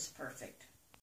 was perfect.